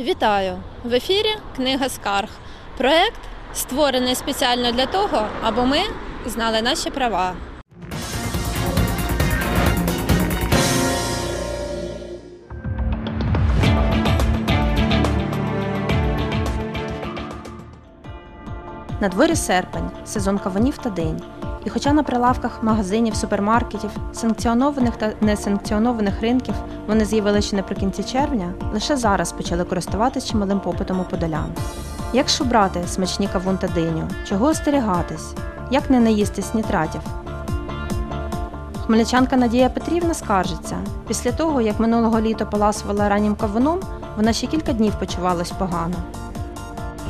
Вітаю! В ефірі Книга Скарг. Проект створений спеціально для того, аби ми знали наші права. На дворі серпень, сезон кавунів та динь. І хоча на прилавках магазинів, супермаркетів, санкціонованих та несанкціонованих ринків вони з'явилися ще наприкінці червня, лише зараз почали користуватися чималим попитом у подолян. Як ж обрати смачні кавун та диню? Чого остерігатись? Як не наїстись нітратів? Хмельничанка Надія Петрівна скаржиться. Після того, як минулого літа поласувала раннім кавуном, вона ще кілька днів почувалась погано.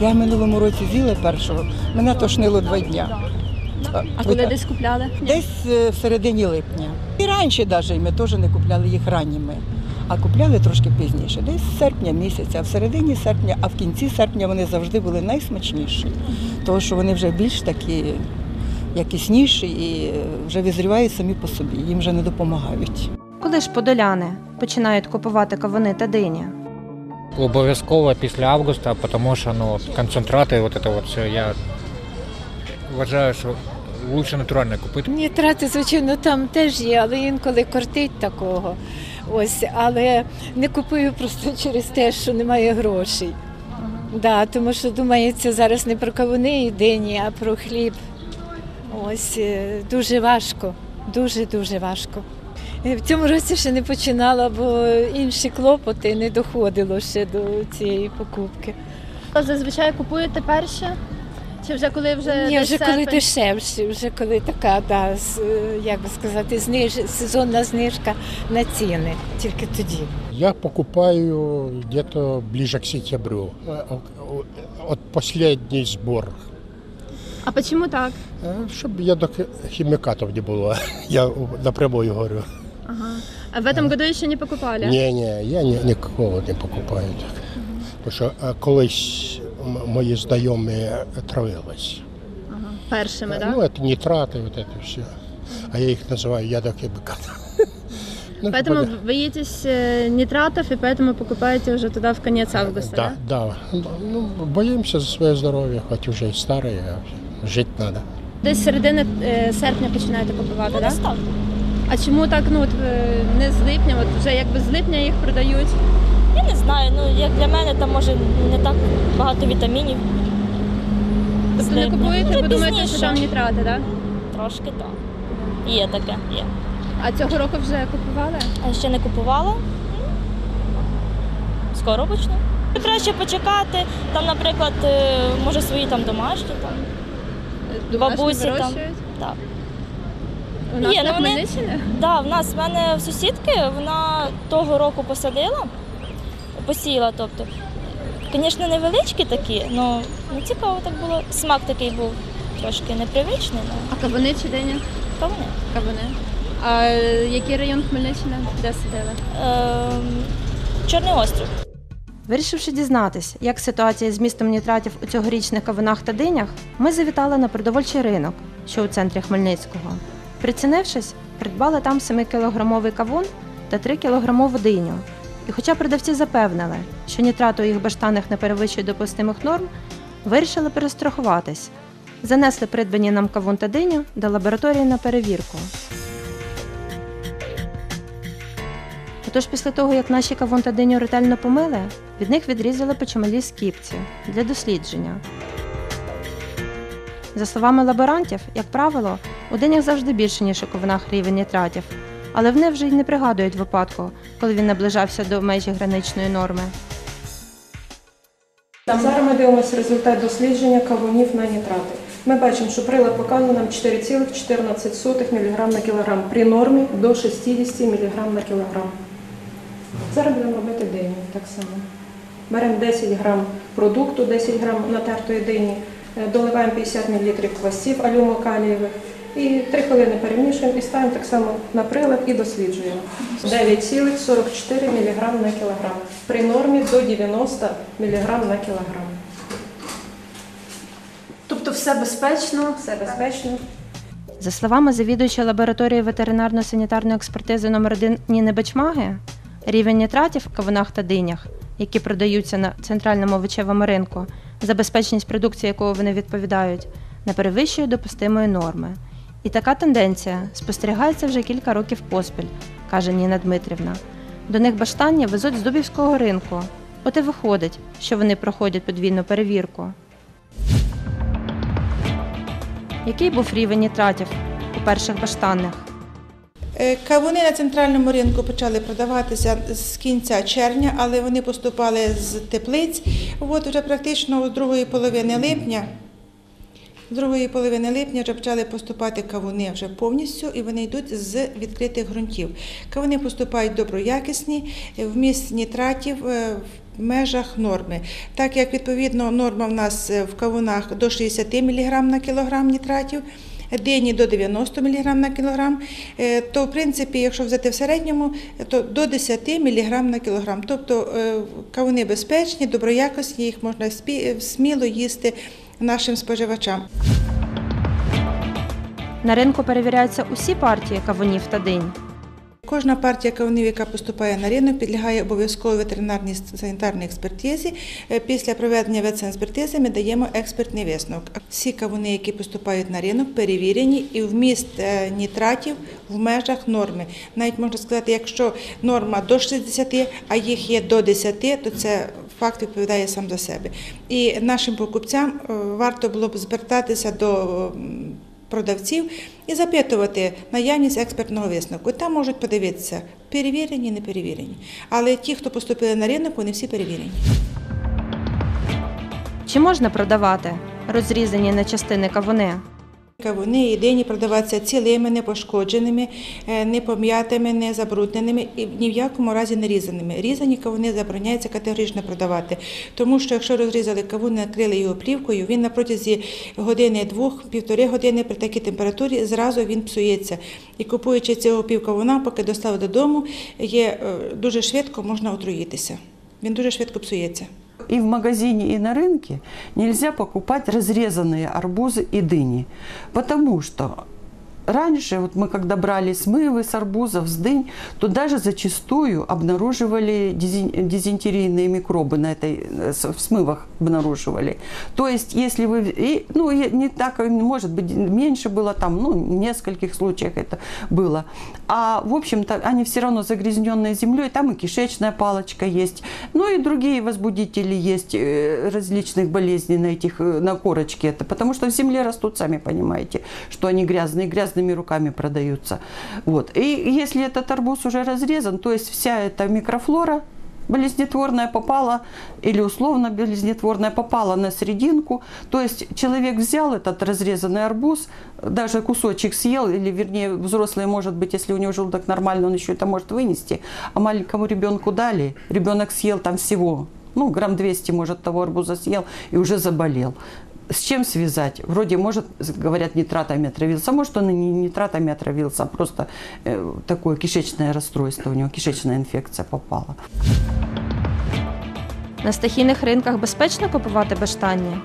Я в минулому році з'їла першого, мене тошнило два дня. А коли десь купляли? Десь е, в середині липня. І раніше навіть ми теж не купляли їх ранніми, а купляли трошки пізніше, десь з серпня місяця, а в середині серпня, а в кінці серпня вони завжди були найсмачніші, тому що вони вже більш такі якісніші і е, вже визрівають самі по собі, їм вже не допомагають. Коли ж подоляни починають купувати кавуни та дині? Обов'язково після августа, тому що ну, концентрати, от це от все, я вважаю, що лучше натурально купити. Нітрати, звичайно, там теж є, але інколи кортить такого. Ось, але не купую просто через те, що немає грошей. Да, тому що думається зараз не про кавуни і дині, а про хліб. Ось е, дуже важко, дуже дуже важко. Е, В цьому році ще не починала, бо інші клопоти не доходило ще до цієї покупки. Зазвичай купуєте перші? Чи вже коли вже Ні, десь вже коли серпень? дешевше, вже коли така, да, з, е, як би сказати, зниж, сезонна знижка на ціни. Тільки тоді. Я покупаю где-то ближе к сентябрю. Э, Вот последний сбор. А чому так? Э, Щоб я до хімікатів не було. Я напрямую говорю. Ага. А в этом году ще не покупали? Ні, ні, я ні, нікого не покупаю так. Тому що е, колись м- мої знайомі травились. Ага. Першими, так? Ну, це нітрати, вот это все. А я їх називаю ядохімікатом. Ну, Поэтому буде. боитесь э, нитратов и поэтому покупаете уже туда в конец августа, Да, да. Ну, боїмося за своє здоров'я, хоч вже і старий, а жити треба. Десь з середини е, серпня починаєте купувати, так? Да? А чому так, ну от е, не з липня, от вже якби з липня їх продають? Я не знаю, ну як для мене там може не так багато вітамінів. Тобто не купуєте, бо думаєте, що там нітрати, так? Да? Трошки так. Є таке, є. А цього року вже купували? А ще не купувала. Скоро почну. Краще почекати, там, наприклад, е, може свої там домашні там. Домашні Бабусі там. Так. У нас Є, на ну Хмельниччині? Да, в нас в мене в сусідки, вона того року посадила, посіяла, тобто. Звісно, невеличкі такі, але ну, цікаво так було. Смак такий був трошки непривичний, але А кавуни чи диня? кавуни. Кавуни. А е, який район Хмельниччини? Де сидили? Ем, Чорний острів. Вирішивши дізнатись, як ситуація з містом нітратів у цьогорічних кавунах та динях, ми завітали на продовольчий ринок, що у центрі Хмельницького. Прицінившись, придбали там 7-кілограмовий кавун та 3-кілограмову диню. І хоча продавці запевнили, що нітрат у їх баштанах не перевищує допустимих норм, вирішили перестрахуватись. Занесли придбані нам кавун та диню до лабораторії на перевірку. Отож, після того, як наші кавун та диню ретельно помили, від них відрізали по чималій скіпці для дослідження. За словами лаборантів, як правило, у динях завжди більше, ніж у кавунах рівень нітратів, але вони вже й не пригадують випадку, коли він наближався до межі граничної норми. Зараз ми дивимося результат дослідження кавунів на нітрати. Ми бачимо, що прилад показує нам 4,14 мг на кілограм при нормі до 60 мг на кілограм. Зараз будемо робити диню так само. Беремо 10 грам продукту, 10 грам натертої дині, е, доливаємо 50 мл квасів алюмокалієвих і 3 хвилини перемішуємо і ставимо так само на прилад і досліджуємо. 9,44 мг на кілограм. При нормі до 90 мг на кілограм. Тобто все безпечно? Все безпечно. За словами завідуючої лабораторії ветеринарно-санітарної експертизи номер 1 Ніни Бачмаги, рівень нітратів в кавунах та динях які продаються на центральному овочевому ринку, за безпечність продукції, якого вони відповідають, не перевищує допустимої норми. І така тенденція спостерігається вже кілька років поспіль, каже Ніна Дмитрівна. До них баштання везуть з Дубівського ринку. От і виходить, що вони проходять подвійну перевірку. Який був рівень нітратів у перших баштанних? Е, Кавуни на центральному ринку почали продаватися з кінця червня, але вони поступали з теплиць. От вже практично з другої половини липня. З другої половини липня вже почали поступати кавуни вже повністю, і вони йдуть з відкритих ґрунтів. Кавуни поступають доброякісні, вміст нітратів е, в межах норми. Так як відповідно норма в нас е, в кавунах до 60 мг на кілограм нітратів, дині до 90 мг на кілограм, е, то в принципі, якщо взяти в середньому, то до 10 мг на кілограм. Тобто кавуни безпечні, доброякісні, їх можна сміло їсти нашим споживачам. На ринку перевіряються усі партії кавунів та динь. Кожна партія кавунів, яка поступає на ринок, підлягає обов'язково ветеринарній санітарній експертизі. Е, Після проведення ветсанекспертизи ми даємо експертний висновок. Всі кавуни, які поступають на ринок, перевірені і вміст е, нітратів в межах норми. Навіть можна сказати, якщо норма до 60, а їх є до 10, то це факт відповідає сам за себе. І нашим покупцям е, варто було б звертатися до продавців і запитувати наявність експертного висновку. Там можуть подивитися, перевірені, не перевірені. Але ті, хто поступили на ринок, вони всі перевірені. Чи можна продавати розрізані на частини кавуни? Кавуни і дині продаватися цілими, непошкодженими, е, не пом'ятими, не забрудненими і ні в якому разі не різаними. Різані кавуни забороняється категорично продавати, тому що якщо розрізали кавун, накрили його плівкою, він на протязі години-двох, півтори години при такій температурі зразу він псується. І купуючи цього півкавуна, поки доставив додому, є е, дуже швидко можна отруїтися. Він дуже швидко псується И в магазине, и на рынке нельзя покупать разрезанные арбузы и дыни. Потому что раньше, вот мы когда брали смывы с арбузов, с дынь, то даже зачастую обнаруживали дизентерийные микробы на этой, э, в смывах обнаруживали. То есть, если вы, и, ну, не так, может быть, меньше было там, ну, в нескольких случаях это было. А, в общем-то, они все равно загрязненные землей, там и кишечная палочка есть, ну и другие возбудители есть э, различных болезней на этих, э, на корочке это, потому что в земле растут, сами понимаете, что они грязные, грязными руками продаются. Вот. И если этот арбуз уже разрезан, то есть вся эта микрофлора болезнетворная попала, или условно болезнетворная попала на серединку. То есть человек взял этот разрезанный арбуз, даже кусочек съел, или вернее взрослый, может быть, если у него желудок нормальный, он еще это может вынести, а маленькому ребенку дали, ребенок съел там всего, ну, грамм 200, может, того арбуза съел и уже заболел. С чем связать? Вроде, может, говорят, нитратами отравился. Может, он и не нитратами отравился, а просто э, такое кишечное расстройство, у него кишечная инфекция попала. На стихійних ринках безпечно купувати баштання?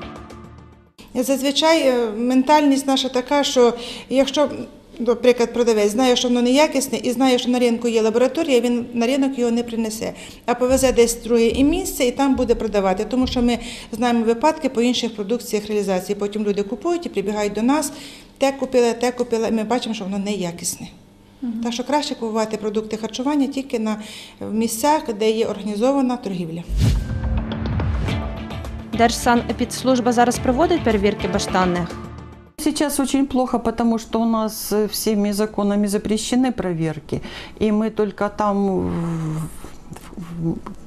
Зазвичай е, ментальність наша така, що якщо, наприклад, продавець знає, що воно неякісне і знає, що на ринку є лабораторія, він на ринок його не принесе, а повезе десь в друге і місце і там буде продавати. Тому що ми знаємо випадки по інших продукціях реалізації. Потім люди купують і прибігають до нас, те купили, те купили, і ми бачимо, що воно неякісне. Так що краще купувати продукти харчування тільки на місцях, де є організована торгівля. Держсанепідслужба зараз проводить перевірки баштанних. Сейчас очень плохо, потому что у нас э, всеми законами запрещены проверки, и мы только там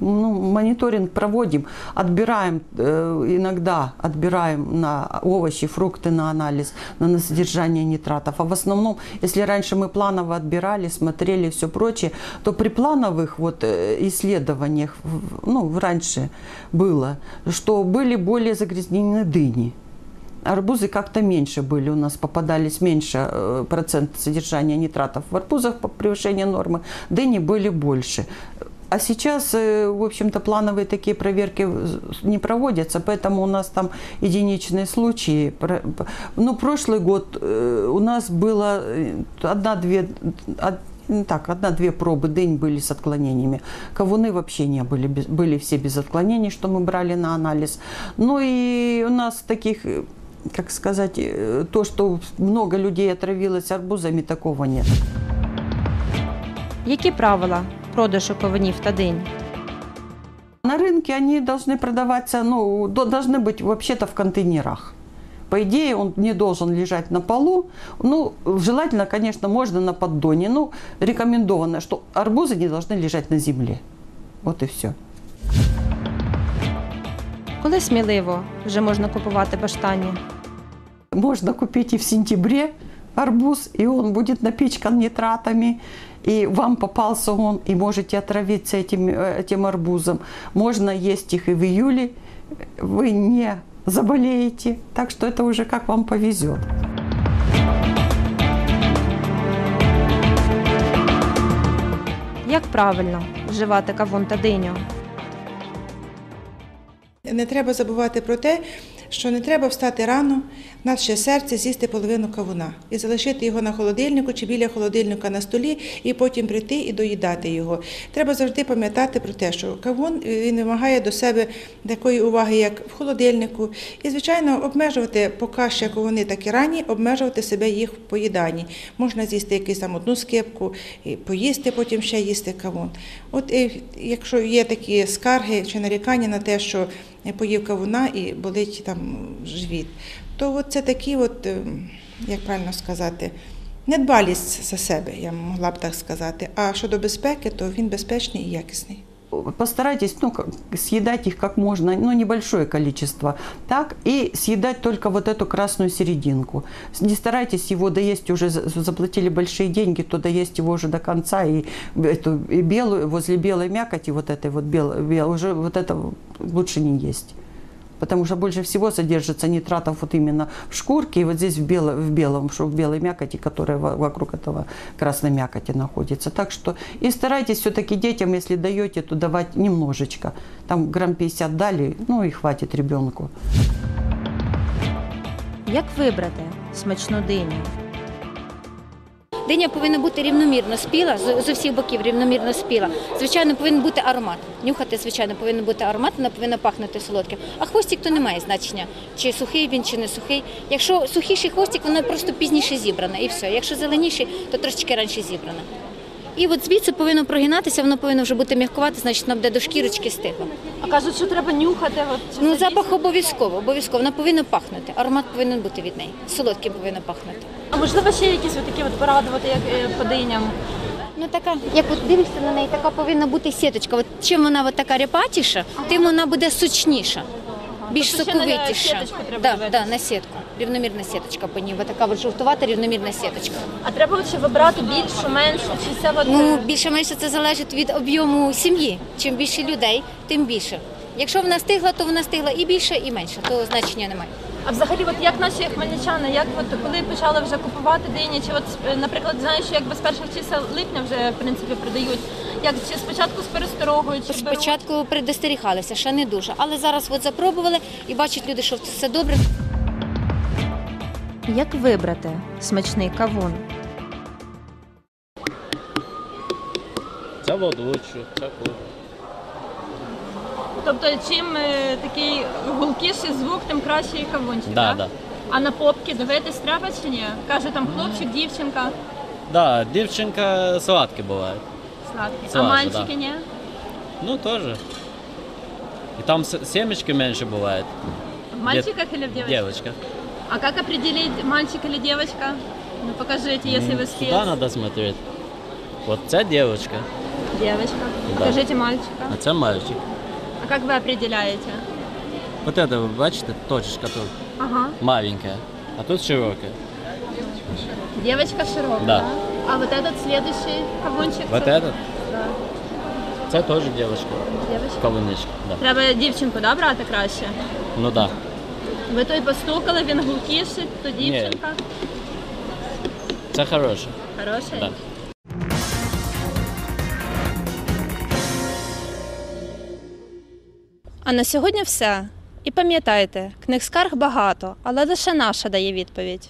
ну, мониторинг проводим, отбираем э, иногда отбираем на овощи, фрукты на анализ, на, содержание нитратов. А в основном, если раньше мы планово отбирали, смотрели все прочее, то при плановых вот э, исследованиях, ну, раньше было, что были более загрязнены дыни. Арбузы как-то меньше были, у нас попадались меньше э, процент содержания нитратов в арбузах по превышению нормы, дыни были больше. А сейчас, э, в общем-то, плановые такие проверки не проводятся, поэтому у нас там единичные случаи. Ну, прошлый год э, у нас было одна-две, од- ну, так, одна-две пробы дынь были с отклонениями. Кавуны вообще не были, были все без отклонений, что мы брали на анализ. Ну и у нас таких, как сказать, э, то, что много людей отравилось арбузами, такого нет. Які правила продажу кавунів та динь? На рынке они должны продаваться, ну, до- должны быть вообще-то в контейнерах. По идее, он не должен лежать на полу. Ну, желательно, конечно, можно на поддоне. Ну, рекомендовано, что арбузы не должны лежать на земле. Вот и все. Коли сміливо вже можна купувати баштані? Можно купить и в сентябре арбуз, и он будет напичкан нитратами, и вам попался он, и можете отравиться этим, э, этим арбузом. Можно есть их и в июле, вы не заболеете, так что это уже как вам повезет. Як правильно вживати кавун та диню? Не треба забувати про те, що не треба встати рано, наче серце з'їсти половину кавуна і залишити його на холодильнику чи біля холодильника на столі, і потім прийти і доїдати його. Треба завжди пам'ятати про те, що кавун е, він вимагає до себе такої уваги, як в холодильнику, і, звичайно, обмежувати поки ще кавуни такі ранні, обмежувати себе їх в поїданні. Можна з'їсти якусь там одну скипку, і поїсти, потім ще їсти кавун. От е, якщо є такі скарги чи нарікання на те, що поїв кавуна і болить там живіт, то от це такі, от, е, як правильно сказати, недбалість за себе, я могла б так сказати. А щодо безпеки, то він безпечний і якісний. Постарайтесь ну, съедать их как можно, ну, небольшое количество, так, и съедать только вот эту красную серединку. Не старайтесь его доесть, уже за- заплатили большие деньги, то доесть его уже до конца, и, эту, и белую, возле белой мякоти, вот этой вот белой, бел- уже вот это лучше не есть. Потому что больше всего содержится нитратов вот именно в шкурке и вот здесь в, бело, в белом, что в белой мякоти, которая вокруг этого красной мякоти находится. Так что и старайтесь все-таки детям, если даете, то давать немножечко. Там грамм 50 дали, ну и хватит ребенку. Як вибрати смачну диню? Диня повинна бути рівномірно спіла, з, з усіх боків рівномірно спіла. Звичайно, повинен бути аромат. Нюхати, звичайно, повинен бути аромат, вона повинна пахнути солодким. А хвостик то не має значення, чи сухий він, чи не сухий. Якщо сухіший хвостик, вона просто пізніше зібрана і все. Якщо зеленіший, то трошечки раніше зібране. І от звідси повинно прогинатися, воно повинно вже бути м'якувати, значить воно буде до шкірочки стигло. А кажуть, що треба нюхати. От, чи Ну, це запах обов'язково, обов'язково. Вона повинна пахнути. Аромат повинен бути від неї. Солодким повинно пахнути. А можливо ще якісь от такі от поради, от як е, по диням? Ну така, як от дивишся на неї, така повинна бути сіточка. От чим вона от така репатіша, тим вона буде сочніша, більш Тобто на соковитіша. да, да, на сітку. Рівномірна сіточка по ній. Така от жовтувата рівномірна сіточка. А треба ще вибрати більшу, меншу, чи це от... Ну, е, більше-менше це залежить від об'єму сім'ї. Чим більше людей, тим більше. Якщо вона стигла, то вона стигла і більше, і менше, то значення немає. А взагалі, от як наші хмельничани, як от коли почали вже купувати дині, чи от е, наприклад, знаєш, що якби з перших чисел липня вже в принципі продають. Як чи спочатку з пересторогою, чи беруть? Спочатку предостерігалися, ще не дуже. Але зараз от запробували і бачать люди, що все добре. Як вибрати смачний кавун? Це водучу, це курку. Тобто, чим е, такий гулкіший звук, тим кращий кавунчик, Да, так? да. А на попки дивитись треба чи ні? Каже там хлопчик, дівчинка, Да, дівчинка сладкі бувають. сладкий. А Сладше, мальчики да. ні? Ну, теж. І там с- семечки менше бувають. В мальчиках или в девочках? Девочка. А как определить, мальчик или девочка? Ну покажите, если вы спец. Сюди треба смотреть. От це девочка, Девочка. Да. Покажите мальчика. а це мальчик. А как вы определяете? Вот это, ви бачите, точечка тут Ага. маленькая, а тут широкая. Девочка широкая. Да. А вот этот следующий кавунчик? Вот це- этот, Да. це теж девочка. Девочка. Кавуничка, да. Треба дівчинку, да, брати краще? Ну да. Ви той постукали, він гулкіший, то дівчинка. Це хороше. Хороший? Да. А на сьогодні все. І пам'ятайте, книг скарг багато, але лише наша дає відповідь.